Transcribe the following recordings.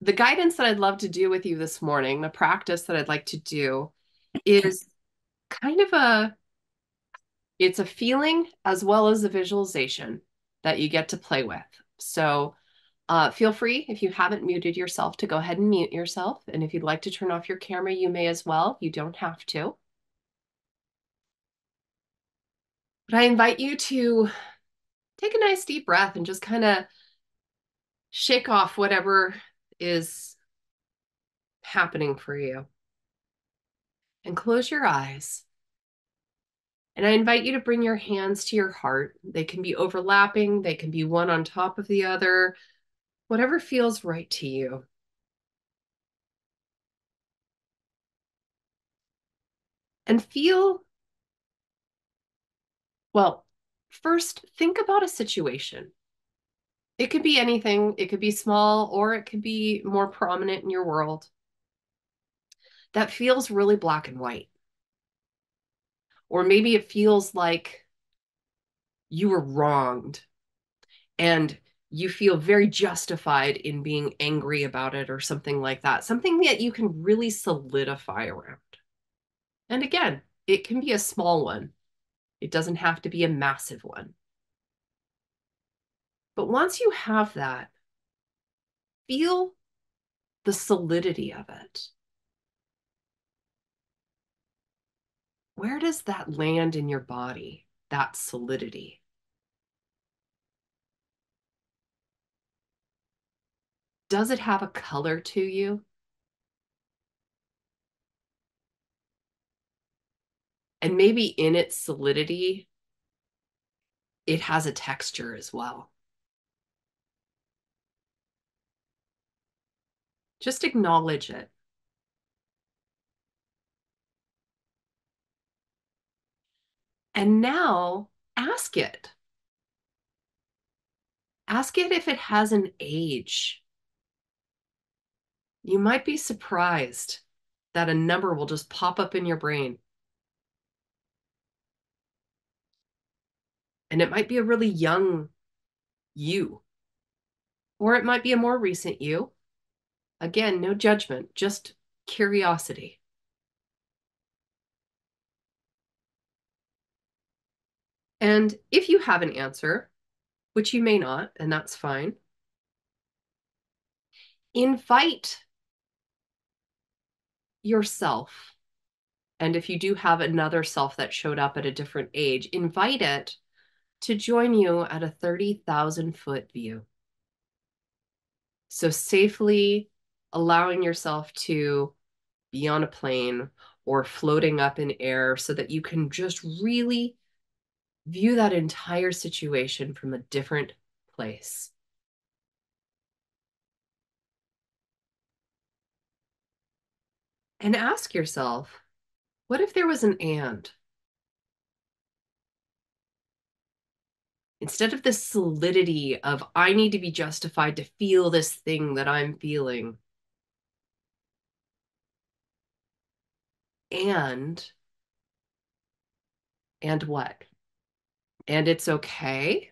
the guidance that I'd love to do with you this morning, the practice that I'd like to do is kind of a it's a feeling as well as a visualization that you get to play with. So uh, feel free, if you haven't muted yourself, to go ahead and mute yourself. And if you'd like to turn off your camera, you may as well. You don't have to. But I invite you to take a nice deep breath and just kind of shake off whatever is happening for you. And close your eyes. And I invite you to bring your hands to your heart. They can be overlapping, they can be one on top of the other, whatever feels right to you. And feel, well, first think about a situation. It could be anything, it could be small or it could be more prominent in your world that feels really black and white. Or maybe it feels like you were wronged and you feel very justified in being angry about it or something like that. Something that you can really solidify around. And again, it can be a small one, it doesn't have to be a massive one. But once you have that, feel the solidity of it. where does that land in your body, that solidity? Does it have a color to you? And maybe in its solidity, it has a texture as well. Just acknowledge it. And now ask it. Ask it if it has an age. You might be surprised that a number will just pop up in your brain. And it might be a really young you, or it might be a more recent you. Again, no judgment, just curiosity. And if you have an answer, which you may not, and that's fine, invite yourself. And if you do have another self that showed up at a different age, invite it to join you at a 30,000 foot view. So, safely allowing yourself to be on a plane or floating up in air so that you can just really view that entire situation from a different place. And ask yourself, what if there was an and? Instead of the solidity of, I need to be justified to feel this thing that I'm feeling. And, and what? and it's okay.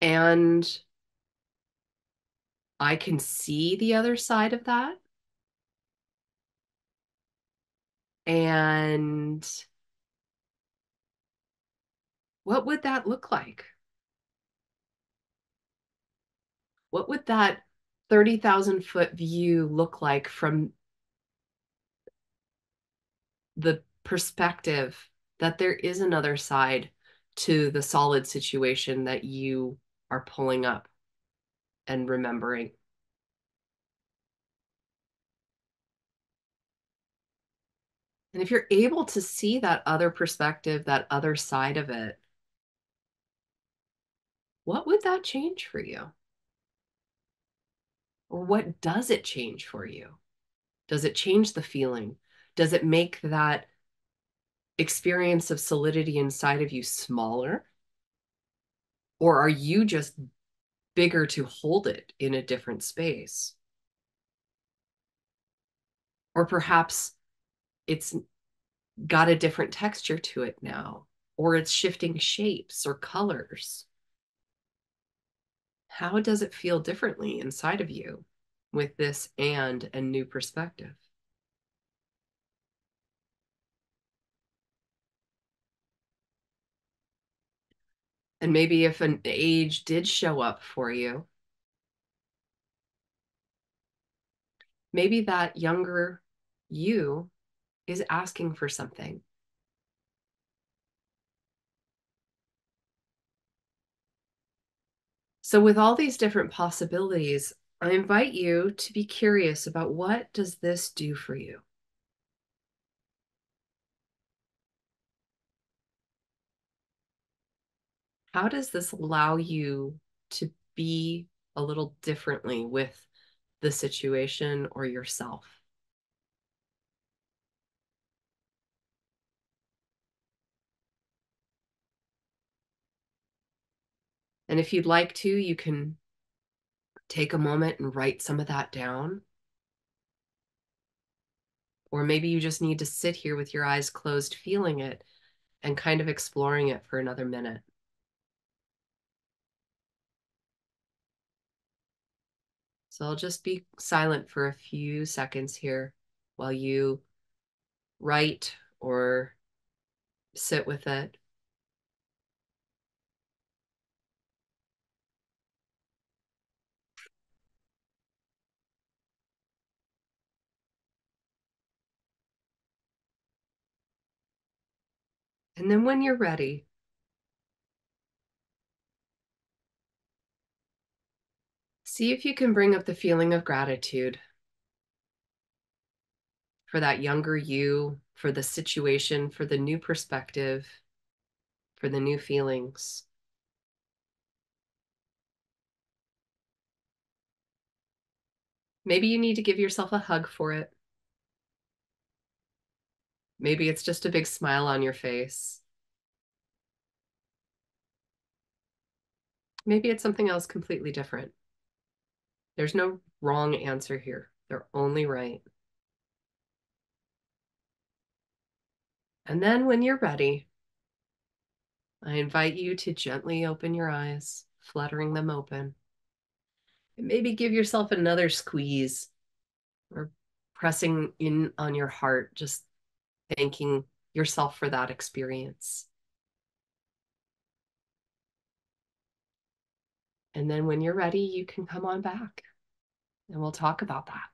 And I can see the other side of that. And what would that look like? What would that 30,000 foot view look like from the perspective that there is another side to the solid situation that you are pulling up and remembering. And if you're able to see that other perspective, that other side of it, what would that change for you? Or what does it change for you? Does it change the feeling? Does it make that experience of solidity inside of you smaller? Or are you just bigger to hold it in a different space? Or perhaps it's got a different texture to it now, or it's shifting shapes or colors. how does it feel differently inside of you with this and a new perspective? And maybe if an age did show up for you, maybe that younger you is asking for something. So with all these different possibilities, I invite you to be curious about what does this do for you? How does this allow you to be a little differently with the situation or yourself? And if you'd like to, you can take a moment and write some of that down. Or maybe you just need to sit here with your eyes closed, feeling it and kind of exploring it for another minute. So I'll just be silent for a few seconds here while you write or sit with it. And then when you're ready, see if you can bring up the feeling of gratitude for that younger you, for the situation, for the new perspective, for the new feelings. Maybe you need to give yourself a hug for it. Maybe it's just a big smile on your face. Maybe it's something else completely different. There's no wrong answer here. They're only right. And then when you're ready, I invite you to gently open your eyes, fluttering them open. And maybe give yourself another squeeze or pressing in on your heart, just thanking yourself for that experience. And then when you're ready, you can come on back and we'll talk about that.